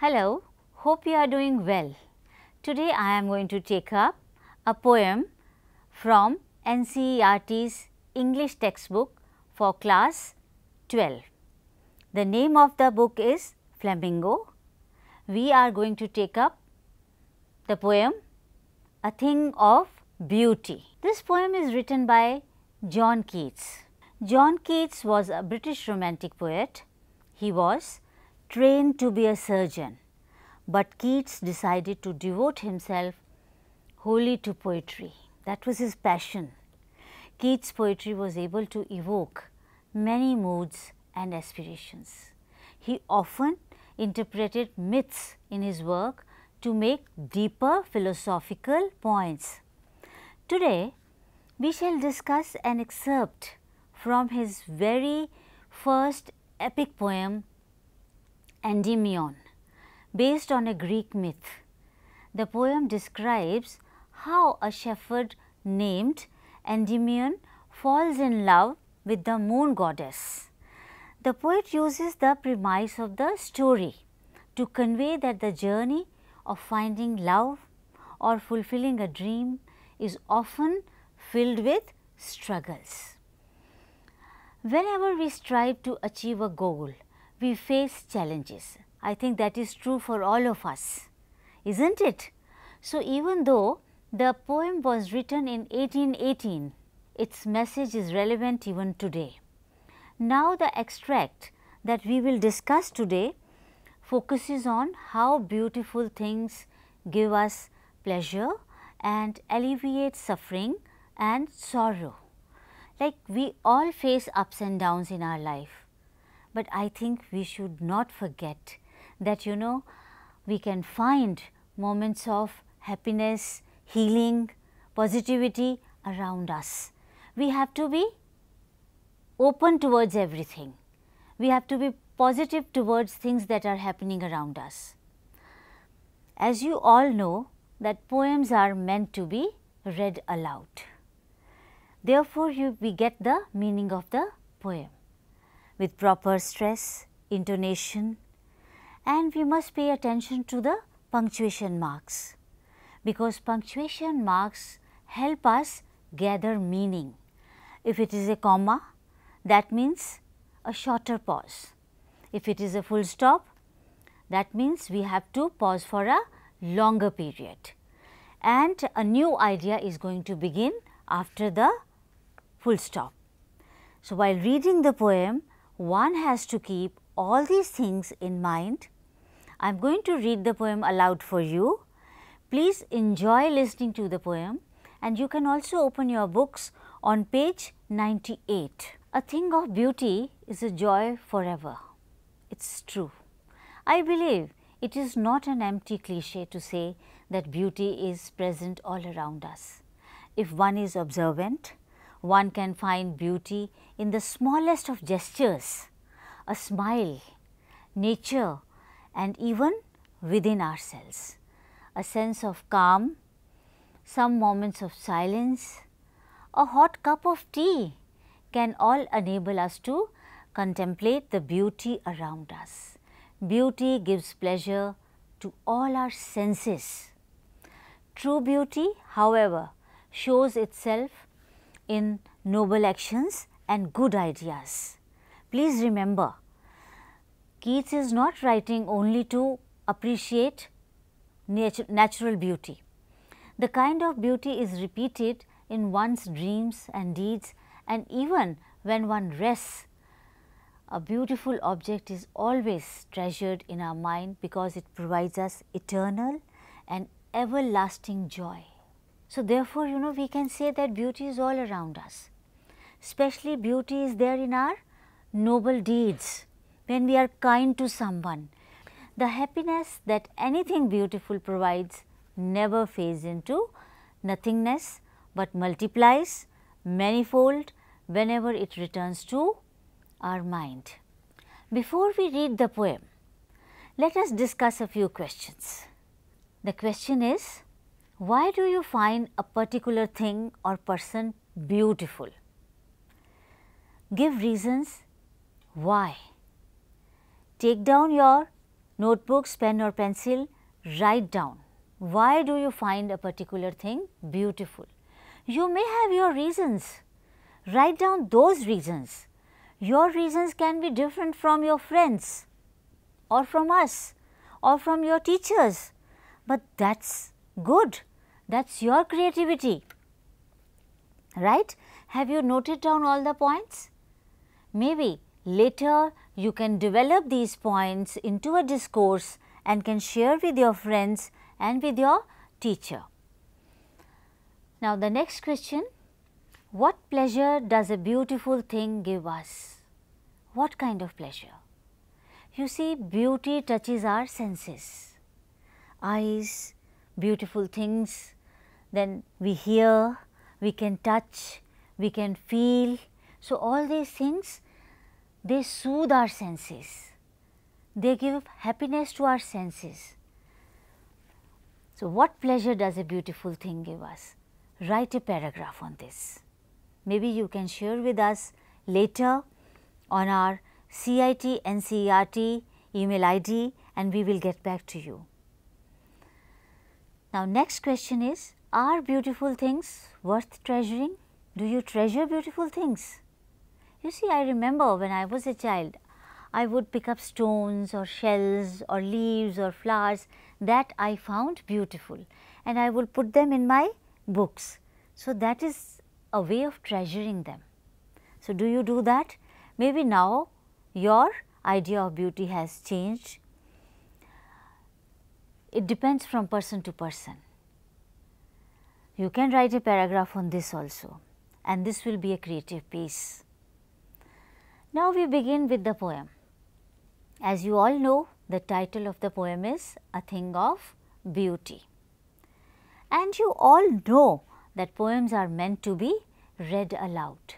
Hello, hope you are doing well. Today I am going to take up a poem from NCERT's English textbook for class 12. The name of the book is Flamingo. We are going to take up the poem A Thing of Beauty. This poem is written by John Keats. John Keats was a British romantic poet. He was trained to be a surgeon, but Keats decided to devote himself wholly to poetry. That was his passion. Keats' poetry was able to evoke many moods and aspirations. He often interpreted myths in his work to make deeper philosophical points. Today, we shall discuss an excerpt from his very first epic poem Endymion based on a Greek myth. The poem describes how a shepherd named Endymion falls in love with the moon goddess. The poet uses the premise of the story to convey that the journey of finding love or fulfilling a dream is often filled with struggles. Whenever we strive to achieve a goal, we face challenges. I think that is true for all of us, isn't it? So, even though the poem was written in 1818, its message is relevant even today. Now, the extract that we will discuss today focuses on how beautiful things give us pleasure and alleviate suffering and sorrow. Like we all face ups and downs in our life, but I think we should not forget that you know we can find moments of happiness, healing, positivity around us. We have to be open towards everything. We have to be positive towards things that are happening around us. As you all know that poems are meant to be read aloud. Therefore, you, we get the meaning of the poem with proper stress, intonation and we must pay attention to the punctuation marks because punctuation marks help us gather meaning. If it is a comma that means a shorter pause. If it is a full stop that means we have to pause for a longer period and a new idea is going to begin after the full stop. So, while reading the poem one has to keep all these things in mind. I am going to read the poem aloud for you. Please enjoy listening to the poem and you can also open your books on page 98. A thing of beauty is a joy forever. It is true. I believe it is not an empty cliche to say that beauty is present all around us. If one is observant, one can find beauty in the smallest of gestures, a smile, nature and even within ourselves. A sense of calm, some moments of silence, a hot cup of tea can all enable us to contemplate the beauty around us. Beauty gives pleasure to all our senses. True beauty, however, shows itself in noble actions and good ideas. Please remember, Keats is not writing only to appreciate natu natural beauty. The kind of beauty is repeated in one's dreams and deeds and even when one rests, a beautiful object is always treasured in our mind because it provides us eternal and everlasting joy. So, therefore, you know we can say that beauty is all around us especially beauty is there in our noble deeds, when we are kind to someone. The happiness that anything beautiful provides never fades into nothingness, but multiplies manifold whenever it returns to our mind. Before we read the poem, let us discuss a few questions. The question is, why do you find a particular thing or person beautiful? Give reasons why. Take down your notebooks, pen or pencil, write down why do you find a particular thing beautiful. You may have your reasons, write down those reasons. Your reasons can be different from your friends or from us or from your teachers, but that is good, that is your creativity, right. Have you noted down all the points? Maybe later you can develop these points into a discourse and can share with your friends and with your teacher. Now, the next question, what pleasure does a beautiful thing give us? What kind of pleasure? You see beauty touches our senses, eyes, beautiful things, then we hear, we can touch, we can feel. So, all these things they soothe our senses, they give happiness to our senses. So, what pleasure does a beautiful thing give us? Write a paragraph on this. Maybe you can share with us later on our CIET NCERT email ID and we will get back to you. Now, next question is are beautiful things worth treasuring? Do you treasure beautiful things? You see, I remember when I was a child, I would pick up stones or shells or leaves or flowers that I found beautiful and I would put them in my books. So, that is a way of treasuring them. So, do you do that? Maybe now your idea of beauty has changed. It depends from person to person. You can write a paragraph on this also and this will be a creative piece. Now, we begin with the poem. As you all know, the title of the poem is A Thing of Beauty. And you all know that poems are meant to be read aloud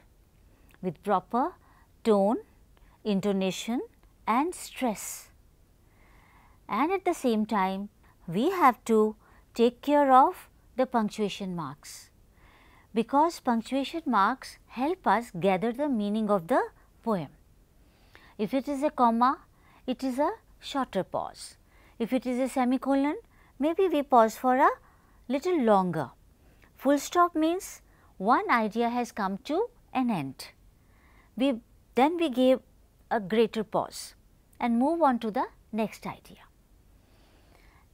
with proper tone, intonation and stress. And at the same time, we have to take care of the punctuation marks because punctuation marks help us gather the meaning of the poem. If it is a comma, it is a shorter pause. If it is a semicolon, maybe we pause for a little longer. Full stop means one idea has come to an end. We then we give a greater pause and move on to the next idea.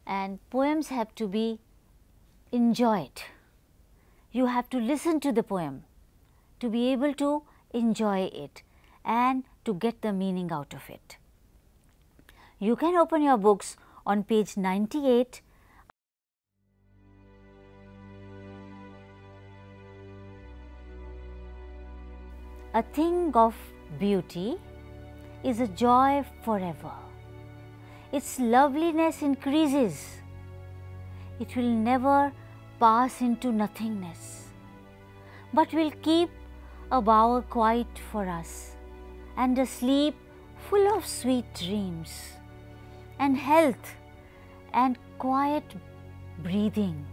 And poems have to be enjoyed. You have to listen to the poem to be able to enjoy it and to get the meaning out of it. You can open your books on page 98 A thing of beauty is a joy forever. Its loveliness increases. It will never pass into nothingness, but will keep a bower quiet for us and a sleep full of sweet dreams and health and quiet breathing.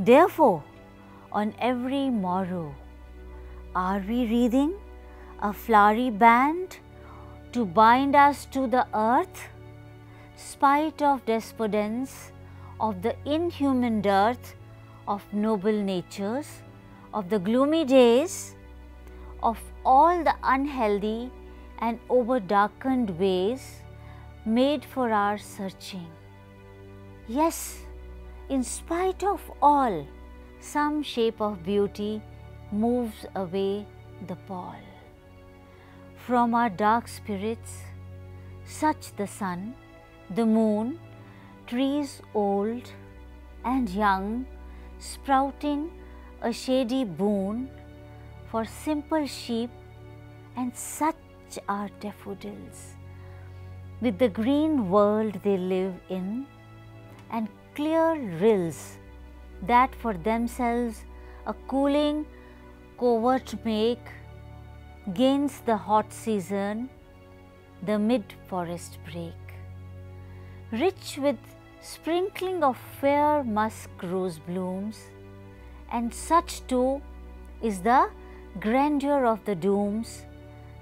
Therefore, on every morrow, are we wreathing a flowery band to bind us to the earth, spite of despondence, of the inhuman dearth of noble natures, of the gloomy days, of all the unhealthy and over darkened ways made for our searching. Yes, in spite of all, some shape of beauty moves away the pall. From our dark spirits, such the sun, the moon, trees old and young, sprouting a shady boon for simple sheep, and such are daffodils with the green world they live in and clear rills that for themselves a cooling covert make gains the hot season, the mid forest brake. Rich with sprinkling of fair musk rose blooms, and such too is the grandeur of the dooms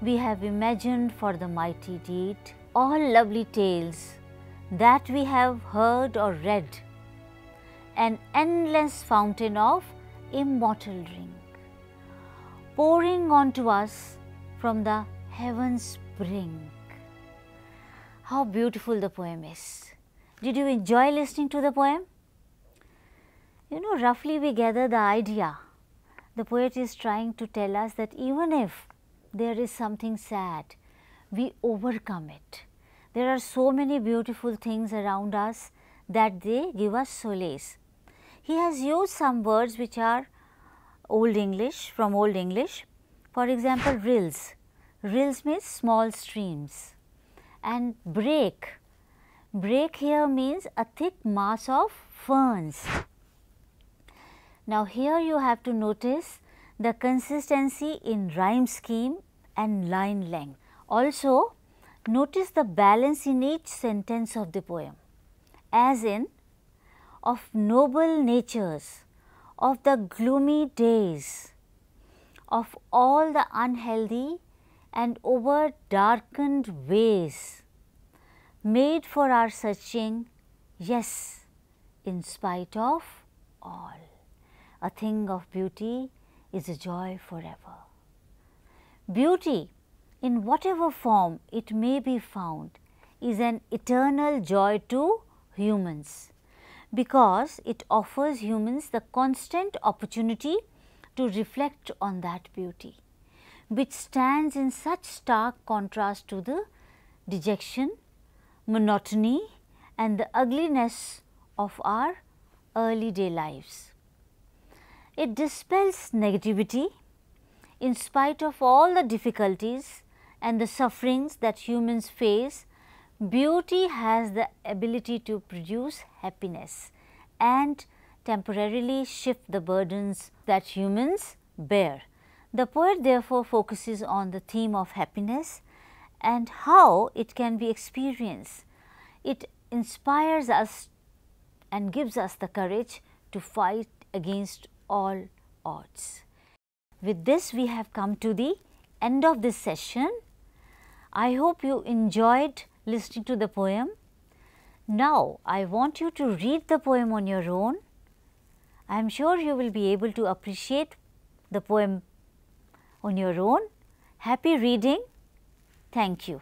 we have imagined for the mighty deed. All lovely tales that we have heard or read, an endless fountain of immortal drink, pouring onto us from the heaven's brink. How beautiful the poem is. Did you enjoy listening to the poem? You know, roughly we gather the idea. The poet is trying to tell us that even if there is something sad, we overcome it. There are so many beautiful things around us that they give us solace. He has used some words which are Old English, from Old English. For example, rills. Rills means small streams. And brake. Brake here means a thick mass of ferns. Now, here you have to notice the consistency in rhyme scheme and line length. Also, notice the balance in each sentence of the poem as in of noble natures, of the gloomy days, of all the unhealthy and over darkened ways, made for our searching, yes, in spite of all. A thing of beauty is a joy forever. Beauty in whatever form it may be found is an eternal joy to humans because it offers humans the constant opportunity to reflect on that beauty which stands in such stark contrast to the dejection, monotony and the ugliness of our early day lives. It dispels negativity in spite of all the difficulties and the sufferings that humans face, beauty has the ability to produce happiness and temporarily shift the burdens that humans bear. The poet therefore focuses on the theme of happiness and how it can be experienced. It inspires us and gives us the courage to fight against all odds. With this we have come to the end of this session. I hope you enjoyed listening to the poem. Now, I want you to read the poem on your own. I am sure you will be able to appreciate the poem on your own. Happy reading. Thank you.